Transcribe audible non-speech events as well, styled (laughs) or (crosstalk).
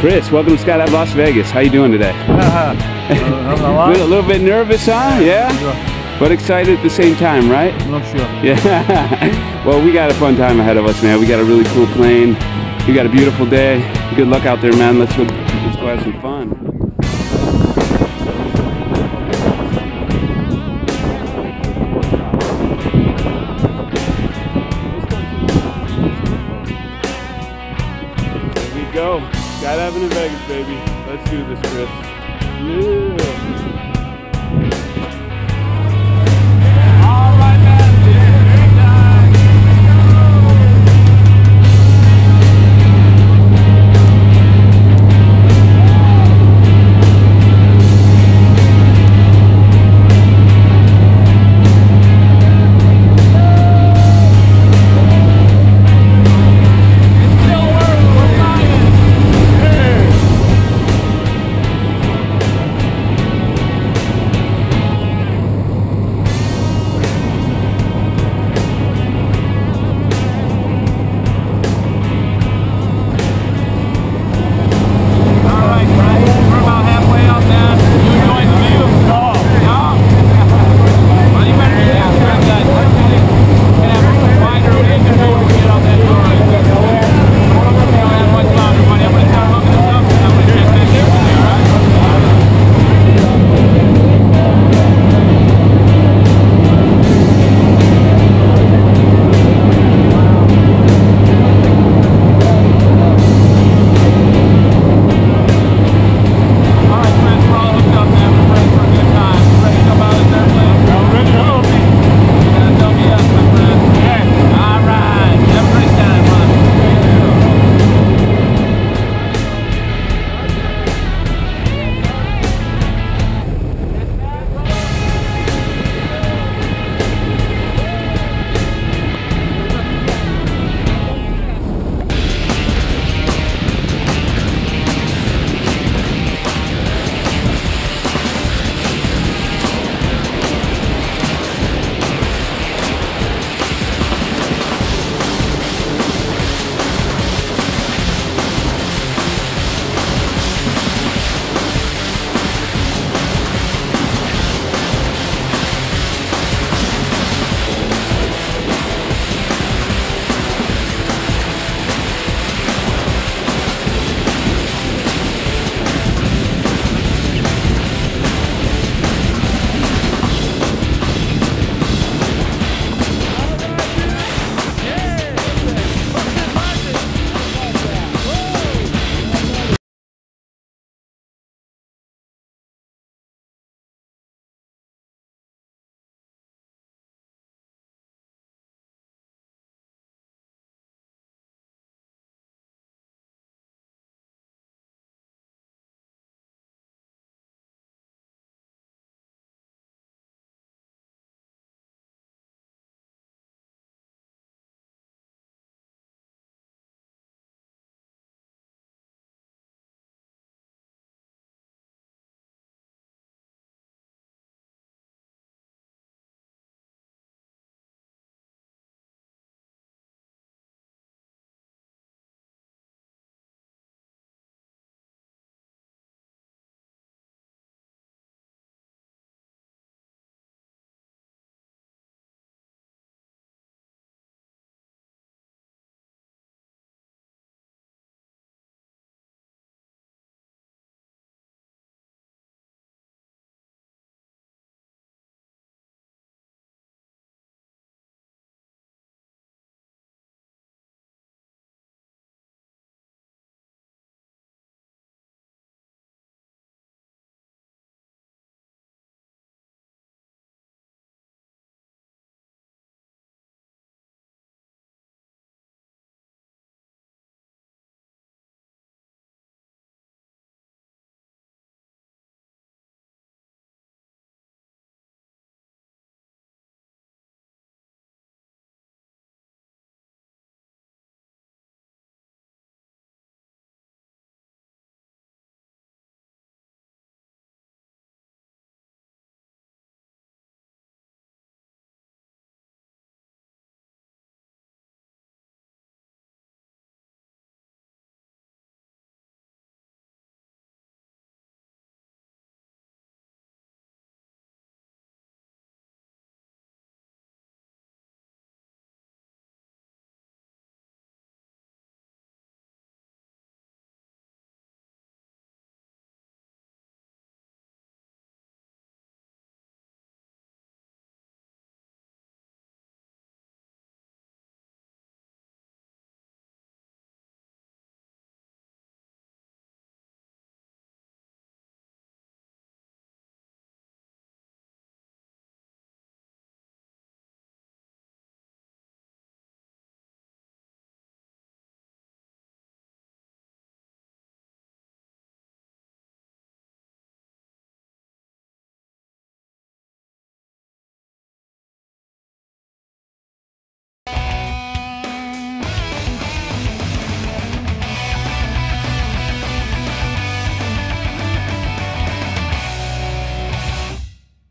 Kris, welcome to Skydive Las Vegas. How you doing today? (laughs) Not a little bit nervous, huh? Yeah? But excited at the same time, right? sure. (laughs) Yeah. well, we got a fun time ahead of us, man. We got a really cool plane. We got a beautiful day. Good luck out there, man. Let's go, let's go have some fun. Go. Skydiving in Vegas, baby. Let's do this, Kris. Yeah.